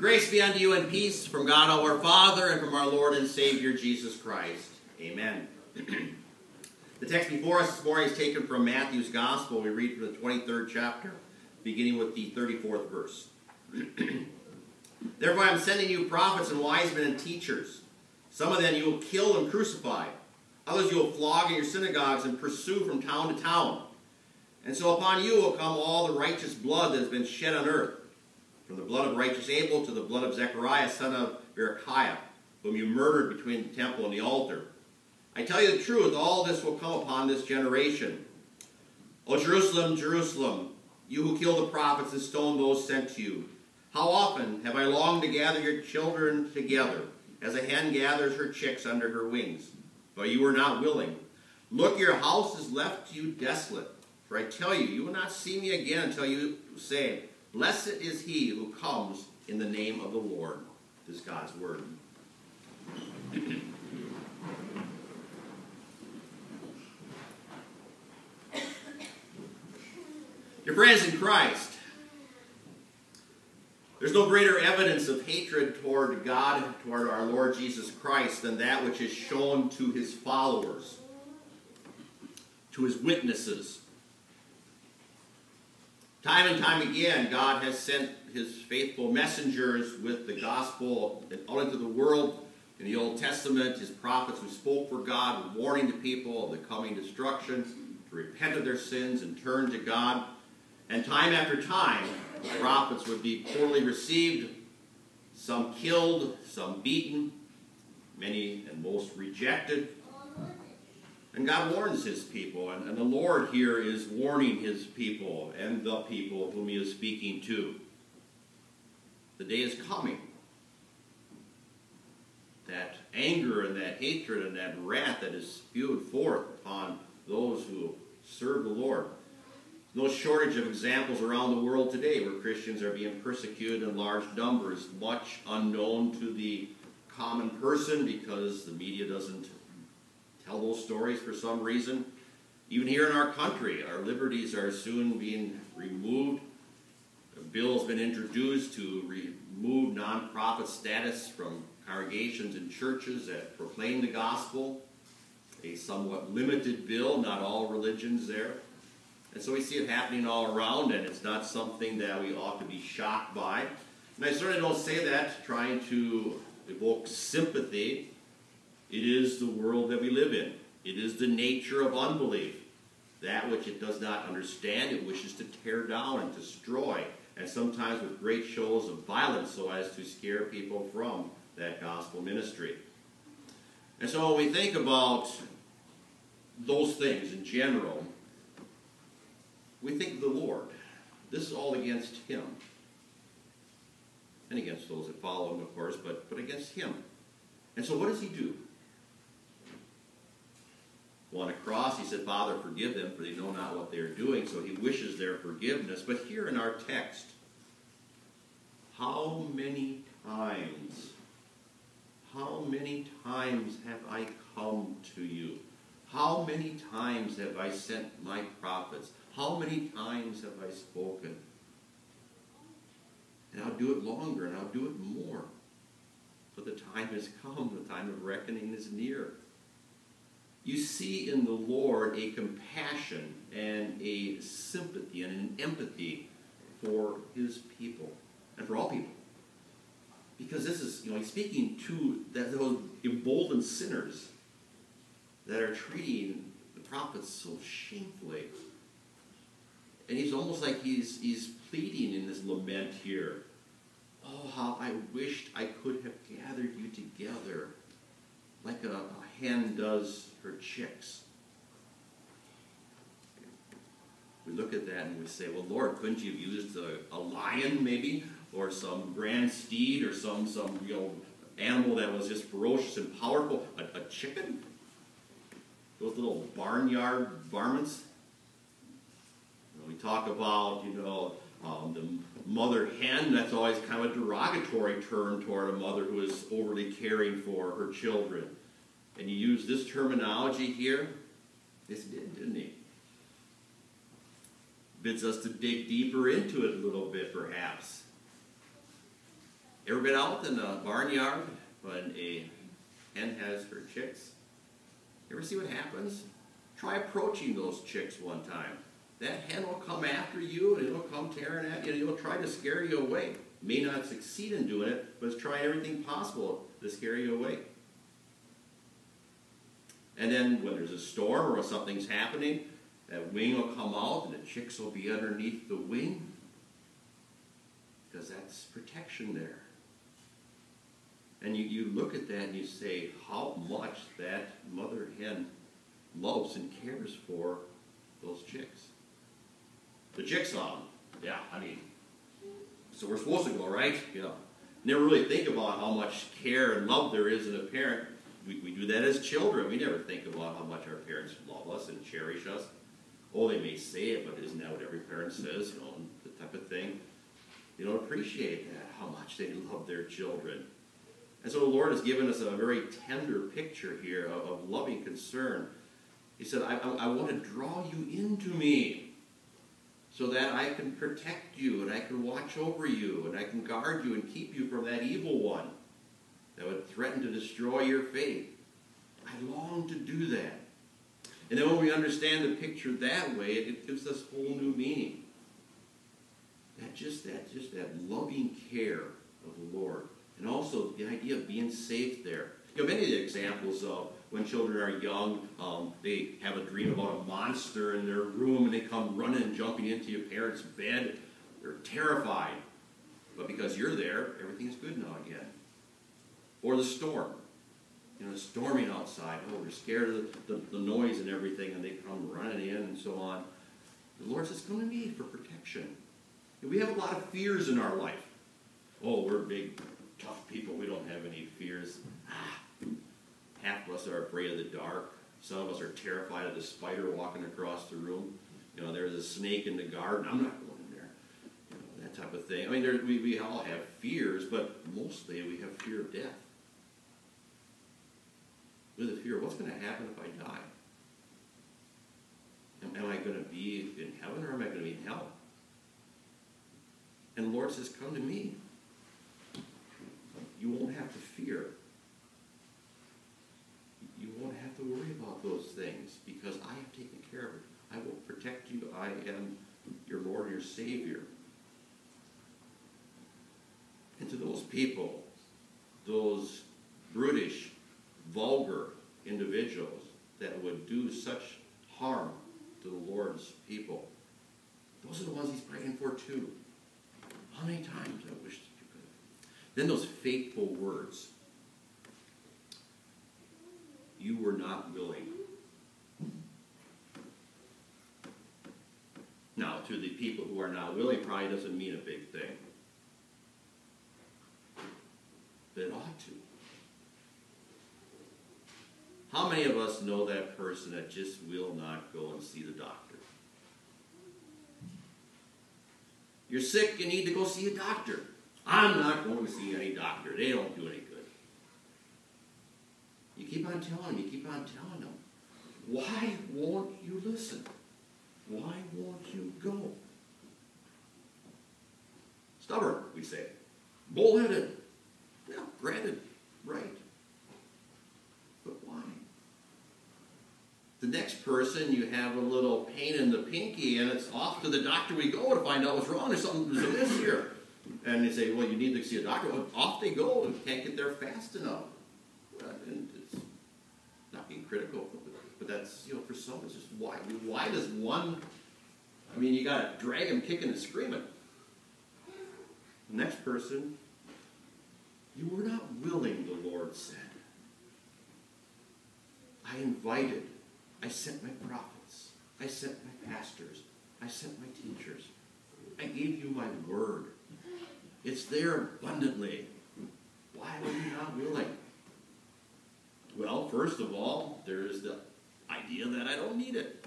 Grace be unto you and peace from God our Father and from our Lord and Savior Jesus Christ. Amen. the text before us this morning is taken from Matthew's Gospel. We read from the 23rd chapter, beginning with the 34th verse. Therefore I am sending you prophets and wise men and teachers. Some of them you will kill and crucify. Others you will flog in your synagogues and pursue from town to town. And so upon you will come all the righteous blood that has been shed on earth from the blood of righteous Abel to the blood of Zechariah, son of Berechiah, whom you murdered between the temple and the altar. I tell you the truth, all this will come upon this generation. O Jerusalem, Jerusalem, you who kill the prophets and stone those sent to you. How often have I longed to gather your children together, as a hen gathers her chicks under her wings? But you were not willing. Look, your house is left to you desolate. For I tell you, you will not see me again until you say, Blessed is he who comes in the name of the Lord. This is God's word. Your friends in Christ, there's no greater evidence of hatred toward God, toward our Lord Jesus Christ, than that which is shown to his followers, to his witnesses. Time and time again, God has sent his faithful messengers with the gospel out into the world. In the Old Testament, his prophets who spoke for God, warning the people of the coming destruction, to repent of their sins and turn to God. And time after time, the prophets would be poorly received, some killed, some beaten, many and most rejected. And God warns his people, and, and, the Lord here is warning his people and the people whom he is speaking to. The day is coming. That anger and that hatred and that wrath that is spewed forth upon those who serve the Lord. No shortage of examples around the world today where Christians are being persecuted in large numbers, much unknown to the common person because the media doesn't tell those stories for some reason. Even here in our country, our liberties are soon being removed. A bill has been introduced to remove nonprofit status from congregations and churches that proclaim the gospel. A somewhat limited bill, not all religions there. And so we see it happening all around, and it's not something that we ought to be shocked by. And I certainly don't say that trying to evoke sympathy it is the world that we live in. It is the nature of unbelief. That which it does not understand, it wishes to tear down and destroy, and sometimes with great shows of violence so as to scare people from that gospel ministry. And so when we think about those things in general, we think of the Lord. This is all against Him. And against those that follow Him, of course, but, but against Him. And so what does He do? On a cross, he said, Father, forgive them, for they know not what they are doing. So he wishes their forgiveness. But here in our text, how many times, how many times have I come to you? How many times have I sent my prophets? How many times have I spoken? And I'll do it longer, and I'll do it more. But the time has come, the time of reckoning is near you see in the Lord a compassion and a sympathy and an empathy for his people and for all people. Because this is, you know, he's speaking to those emboldened sinners that are treating the prophets so shamefully. And he's almost like he's, he's pleading in this lament here. Oh, how I wished I could have gathered you together like a, a hen does her chicks. We look at that and we say, well, Lord, couldn't you have used a, a lion maybe, or some grand steed, or some, some you know, animal that was just ferocious and powerful? A, a chicken? Those little barnyard varmints? We talk about, you know, um, the mother hen, that's always kind of a derogatory term toward a mother who is overly caring for her children. And you use this terminology here. This did, didn't he? Bids us to dig deeper into it a little bit, perhaps. Ever been out in the barnyard when a hen has her chicks? Ever see what happens? Try approaching those chicks one time. That hen will come after you and it'll come tearing at you and it'll try to scare you away. May not succeed in doing it, but it's trying everything possible to scare you away. And then when there's a storm or something's happening, that wing will come out and the chicks will be underneath the wing because that's protection there. And you, you look at that and you say how much that mother hen loves and cares for those chicks. The chicks on, yeah, I mean, so we're supposed to go, right? You know, never really think about how much care and love there is in a parent. We, we do that as children. We never think about how much our parents love us and cherish us. Oh, they may say it, but isn't that what every parent says? You know, the type of thing. They don't appreciate that, how much they love their children. And so the Lord has given us a very tender picture here of, of loving concern. He said, I, I, I want to draw you into me so that I can protect you and I can watch over you and I can guard you and keep you from that evil one threaten to destroy your faith. I long to do that. And then when we understand the picture that way, it, gives us whole new meaning. That just that just that loving care of the Lord. And also the idea of being safe there. You know, many of the examples of when children are young, um, they have a dream about a monster in their room and they come running and jumping into your parents' bed. They're terrified. But because you're there, everything's good now again. Or the storm. You know, storming outside. Oh, we're scared of the, the, the noise and everything and they come running in and so on. The Lord says, come to me for protection. And we have a lot of fears in our life. Oh, we're big, tough people. We don't have any fears. Ah, half of us are afraid of the dark. Some of us are terrified of the spider walking across the room. You know, there's a snake in the garden. I'm not going in there. You know, that type of thing. I mean, there, we, we all have fears, but mostly we have fear of death. With the fear what's going to happen if I die? Am, am I going to be in heaven or am I going to be in hell? And the Lord says, Come to me. You won't have to fear you won't have to worry about those things because I have taken care of it. I will protect you. I am your Lord, your Savior. And to those people, those brutish, vulgar individuals that would do such harm to the Lord's people, those are the ones he's praying for too. How many times I wish you could. Then those faithful words you were not willing. Now, to the people who are not willing, probably doesn't mean a big thing. But it ought to. How many of us know that person that just will not go and see the doctor? You're sick, you need to go see a doctor. I'm not going to see any doctor. They don't do any good. you keep on telling them, you keep on telling them. Why won't you listen? Why won't you go? Stubborn, we say. Bullheaded. Yeah, granted, right. But why? The next person, you have a little pain in the pinky, and it's off to the doctor we go to find out what's wrong. There's something amiss here. And they say, well, you need to see a doctor. Well, off they go and can't get there fast enough. And critical, but that's, you know, for some, it's just why? Why does one, I mean, you got to drag him kicking and screaming. next person, you were not willing, the Lord said. I invited, I sent my prophets, I sent my pastors, I sent my teachers. I gave you my word. It's there abundantly. Why were you not willing? Well, first of all, there is the idea that I don't need it.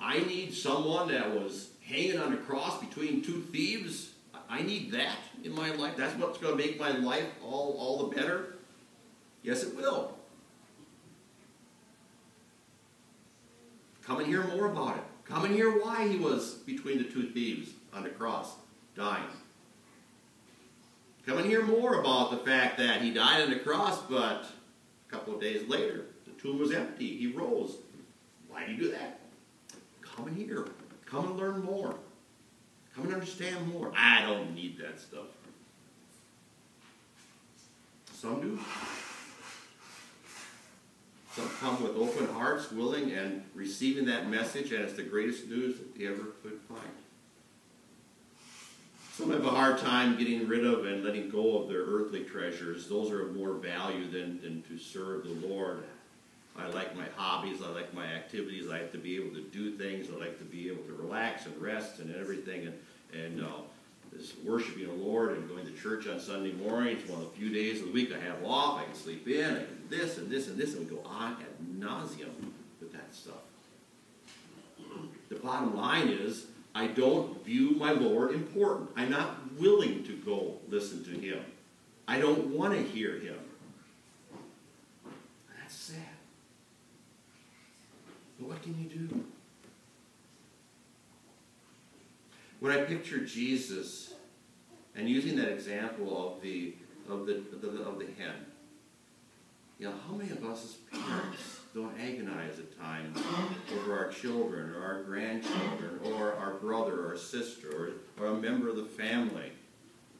I need someone that was hanging on a cross between two thieves. I need that in my life. That's what's going to make my life all, all the better. Yes, it will. Come and hear more about it. Come and hear why he was between the two thieves on the cross, dying. Come and hear more about the fact that he died on the cross, but a couple of days later, the tomb was empty. He rose. Why did he do that? Come and hear. Come and learn more. Come and understand more. I don't need that stuff. Some do. Come with open hearts, willing and receiving that message, and it's the greatest news that they ever could find. Some have a hard time getting rid of and letting go of their earthly treasures. Those are of more value than, than to serve the Lord. I like my hobbies, I like my activities, I like to be able to do things, I like to be able to relax and rest and everything. And, and uh, this worshiping the Lord and going to church on Sunday morning. It's one of the few days of the week I have off. I can sleep in, I can this and this and this, and we go on ad nauseum with that stuff. The bottom line is, I don't view my Lord important. I'm not willing to go listen to him. I don't want to hear him. That's sad. But what can you do? When I picture Jesus and using that example of the of the, of the, of the hen, you know, how many of us as parents don't agonize at times over our children or our grandchildren or our brother or sister or, or a member of the family?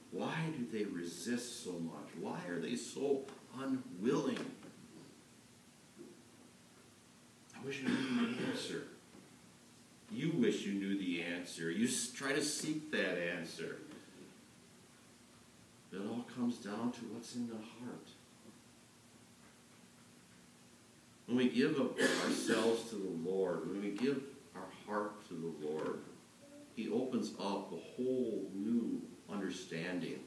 Why do they resist so much? Why are they so unwilling? I wish I knew the answer. You wish you knew the answer. You try to seek that answer. It all comes down to what's in the heart. When we give ourselves to the Lord, when we give our heart to the Lord, He opens up a whole new understanding.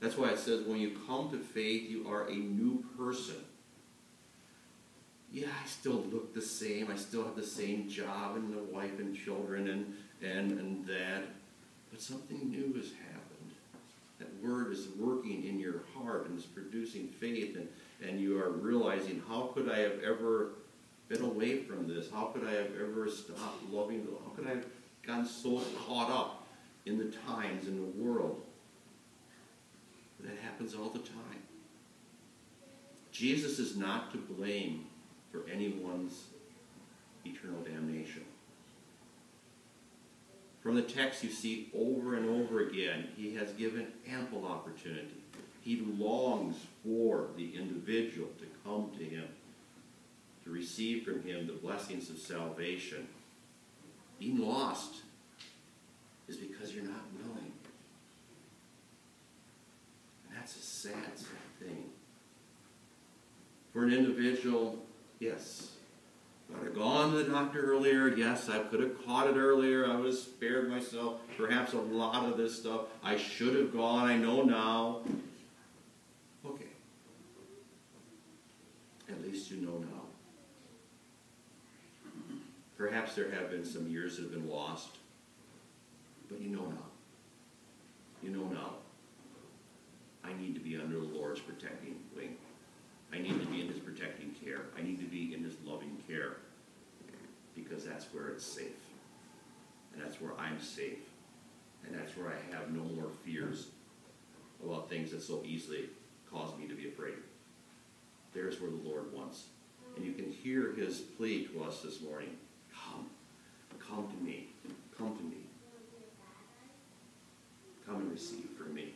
That's why it says when you come to faith, you are a new person. Yeah, I still look the same. I still have the same job and a wife and children and, and, and that. But something new has happened. That word is working in your heart and is producing faith and, and you are realizing, how could I have ever been away from this? How could I have ever stopped loving? How could I have gotten so caught up in the times, in the world? That happens all the time. Jesus is not to blame for anyone's eternal damnation. From the text, you see over and over again, he has given ample opportunity. He longs for the individual to come to him, to receive from him the blessings of salvation. Being lost is because you're not willing. And that's a sad, sad thing. For an individual, yes, I'd have gone to the doctor earlier. Yes, I could have caught it earlier. I would have spared myself perhaps a lot of this stuff. I should have gone. I know now. Okay. At least you know now. Perhaps there have been some years that have been lost, but you know now. You know now. I need to be under the Lord's protecting wing. I need to be in his protecting care. I need to be in his loving care because that's where it's safe. And that's where I'm safe. And that's where I have no more fears about things that so easily cause me to be afraid. There's where the Lord wants. And you can hear his plea to us this morning. Come. Come to me. Come to me. Come and receive from me.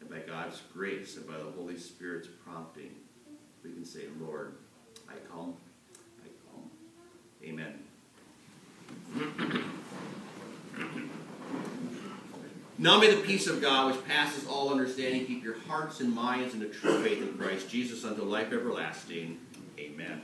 And by God's grace and by the Holy Spirit's prompting, we can say, Lord, I come, I come. Amen. now may the peace of God, which passes all understanding, keep your hearts and minds in the true faith in Christ Jesus unto life everlasting. Amen.